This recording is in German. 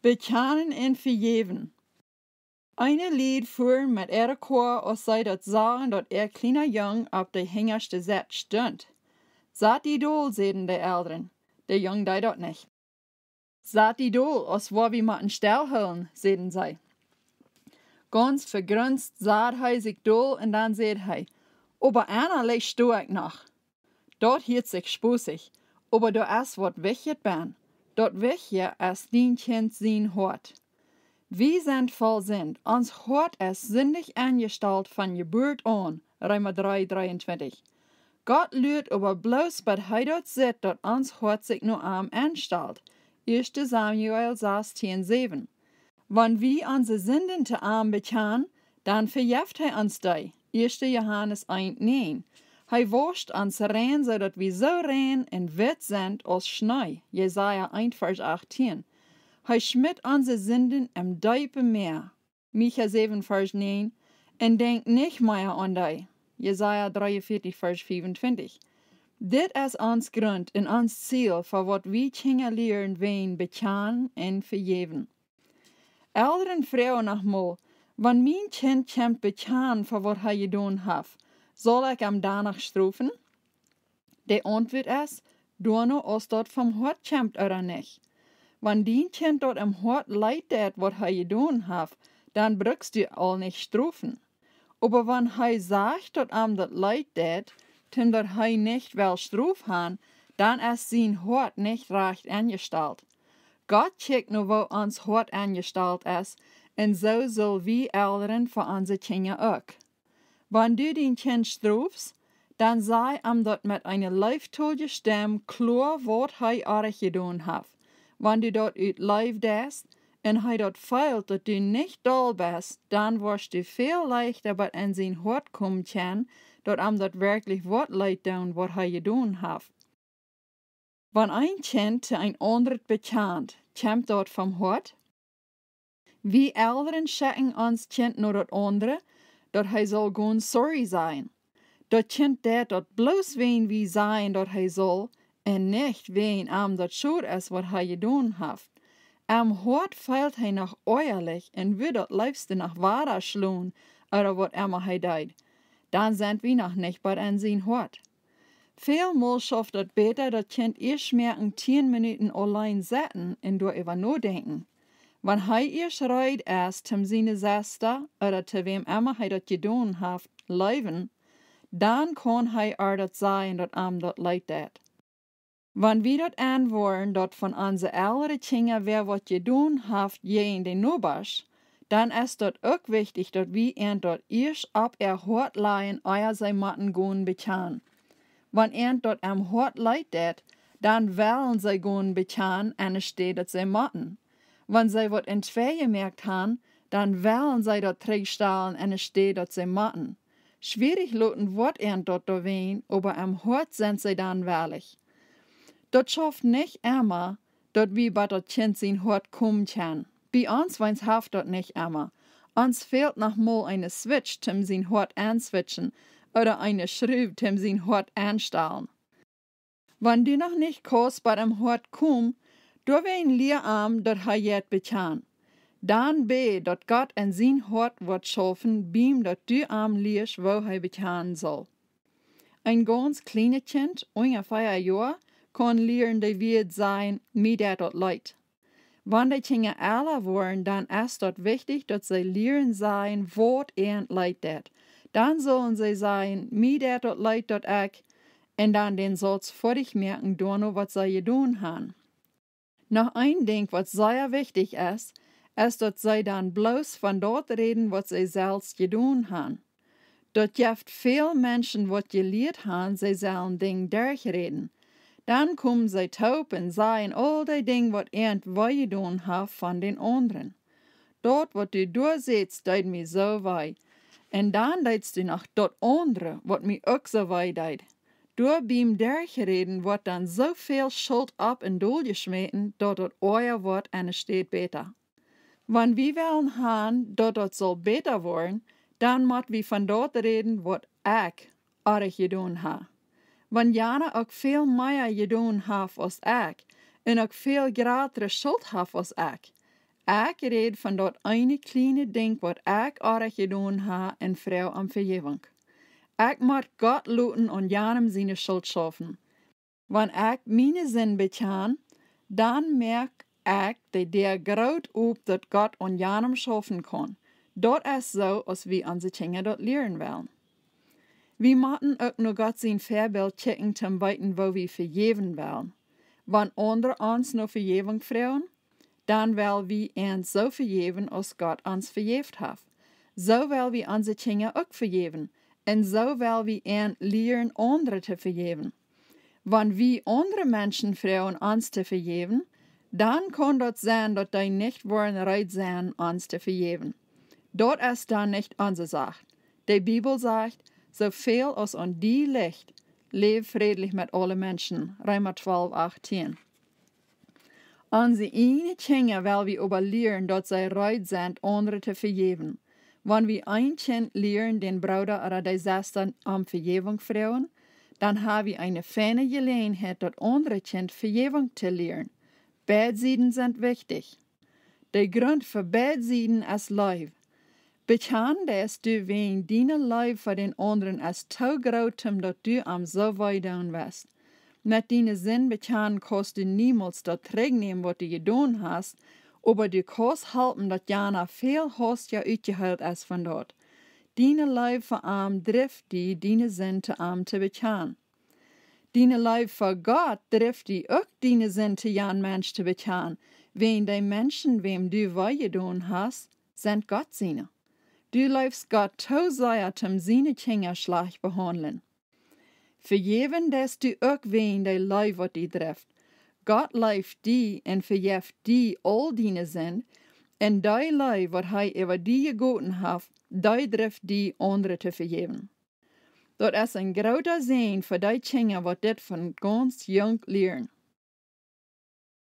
Bekennen en vergeven. Eine Lied fuhr met ihre Chor als zij dat zagen dat er kleiner jong op de hingerste zet stond. Zat die doel, zeiden de Älteren. Der Jung deed dat nicht. Zat die doel, als wo wir matten stel holen, zeiden zij. Ganz vergrunzt saat hij zich doel en dan zei hij, aber einer sto ik noch. Dort hielt sich spußig, aber do as wat wegjet ben. Dort wegje as dien kind zien hoort. Wie sind voll sind, ons hoort es sindig angestalt von Geburt an, Römer 3, 23. Gott lürt aber bloß, bei hij dort zit, dat ons hoort sich nur am anstalt. 1. Samuel 16, 7. Wann wie unsere Sünden te arm bekan, dann verjeft hij ons die. 1. Johannes 1, 9. Hij wascht ons rein, zodat we zo rein en wit sind als Schnee. Jesaja 1, Vers 18. Hij schmidt onze Sünden im diepe Meer. Micha 7, Vers 9. En denk nicht mehr an die. Jesaja 43, Vers 25. Dit is ons grond en ons ziel voor wat we dingen leren ween bekan en vergeven. Elderen vrouwen nogmaal, wanneer mijn kind komt bekan voor wat hij gedaan heeft, zal ik hem danach strafen? De antwoord is, doorno als dat vom hart komt oder nicht. Wann dien kind dort am hart leid dat wat hij gedaan heeft, dan brukst du al nicht strafen. Aber wann hij sagt dat am dat leid dat, tim dat hij nicht wel straf han, dan is zijn hart nicht recht angestalt. Gott checkt nur, wo ons hart angestalt is, en zo soll wie Eltern voor onze kinderen ook. Wann du den Kind strafst, dann sei am dort mit einer leiftoge Stimme klar, wat hij aardig gedaan heeft. Wann du dort uit live dest, en hij dort feilt dat du nicht doll bist, dann wirst du viel leichter bei in sein Hort kommen können, dort am dort wirklich wat leid doen wat hij gedaan heeft. Wann ein Kind zu ein anderes bekannt, kommt dort vom Hort. Wie Eltern schicken uns Kind nur dort andere, dort hij soll gewoon sorry sein. Dat Kind dat dort bloß wen wie sein dort hij soll, en nicht wen am dort schuld is wat hij gedaan heeft. Am Hort feilt hij noch euerlich en wird dort liebste nach Wara schloen, oder wat immer hij deed. Dan sind wir noch nicht bei en zijn Hort. Vielmal schafft het beter dat Kind eerst meer een tien minuten allein zetten en door even nadenken. Wann hij eerst rijdt is tem zijn zester, oder te wem immer hij dat gedaan heeft, leven, dan kan hij er dat zijn dat am dat leidt dat. Wann wir dat aanwoorden dat van onze oudere dingen wer wat gedaan heeft je in de nobers, dan is dat ook wichtig dat we en dat eerst op er hort leien euer zijn matten gaan bekan. Wann er dort am hort leid dat, dan wollen zij gewoon bekan en es steht dat zij matten. Wann zij wat in gemerkt han, dan wollen zij dat terugstellen en es steht dat zij matten. Schwierig loten wordt er dort da wen, aber am hort sind zij dan wellig. Dat schafft nicht immer, dat wie bei dat Kind sin hort kommen kann. Bei uns weins haft dat nicht immer. Uns fehlt noch mal eine Switch zum sin hort answitchen, oder eine Schrift tem sin Hort anstellen. Wann du noch nicht kost bei dem Hort komm, du wen Lehrarm dort ha jet bekan. Dan be, dort Gott en sin Hort wird schaffen, bim dort du am liest, wo hij bekan soll. Ein ganz kleines Kind, ungefähr Jahr, kann lernen, de wird sein, mit der dort leid. Wann die Kinder alle wollen, dann ist dort wichtig, dass sie lernen sein, wort er leidet dann sollen sie sein, mir der dort leid dort ek, en dann den soll's vor dich merken, dorno, was sie gedun han. Noch ein Ding, was sehr wichtig ist, ist, dass sie dann bloß von dort reden, was sie selbst gedun han. Dort jeft viel Menschen, was gelehrt han, sie sollen Ding durchreden. Dann kommen sie taub und sagen all die Dinge, was irgendwo gedun haben von den anderen. Dort, was du durchsetzt, deut mir so weh. En dan deedst du nog dat andere, wat mij ook zo wei deed. Door beim dergereden wordt dan zoveel schuld op en doel geschmeten, dat het euer wordt en het steht beter. Wann wir willen han, dat het soll beter worden, dan moet we van dort reden wat ik aardig gedaan ha. Wann Jana ook veel meer gedaan heeft als ik, en ook veel grotere schuld heeft als ik, Ik red van dat ene kleine ding wat ik aardig gedaan ha en vrouw am vergeving. Ik moet God loten en janem zijn schuld schaffen. Wanneer ik mijn zin betaan, dan merk ik dat der groot op dat God en janem schaffen kan. Dat is zo als we onze kinderen dat leren willen. We moeten ook nog God zijn voorbeeld checken ten buiten wo we vergeven willen. Wanneer anderen ons nog vergeving vragen, dan wil we ons zo vergeven als God ons vergeeft heeft. Zo wil we onze kinderen ook vergeven. En zo wil we en leren anderen te vergeven. Wanneer we andere mensen vragen ons te vergeven, dan kan dat zijn dat die niet worden rijdt zijn ons te vergeven. Dat is dan niet onze zaak. De Bibel zegt, zoveel als aan die ligt, leef vredelijk met alle mensen. Römer 12, 18. Onze ene Kinder wil we aber leren dat zij rijdt zijn anderen te vergeven. Wanneer we een kind leren den Bruder oder die Schwester om vergeving vragen, dan hebben we eine fijne gelegenheid dat andere kind vergeving te leren. Beide zijn wichtig. De grond voor beide is lief. Bekend dass du wen deine Life voor den anderen als te groot dat du am so weit down west. Met deine Sinn bekend kost du niemals dat terugnemen wat du gedaan hast, aber du kannst helpen dat jana veel hast ja uitgehaald is van dort. Deine Life voor arm drift die deine Sinn te arm te bekend. Deine Life voor God drift die ook deine Sinn te jan Mensch te bekend, wen de Menschen wem du gedaan hast, sind Gott seine. Du läufst Gott to sehr zum seine Kinder schlecht behandeln. Vergeven dass du ook wen de Leib wat die treft. Läuft die en verjeft die all deine sind, en die Leib wat hij über die gegoten hat, die treft die andere te vergeven. Dat is een groter zin voor die Kinder wat dit van ganz jong leren.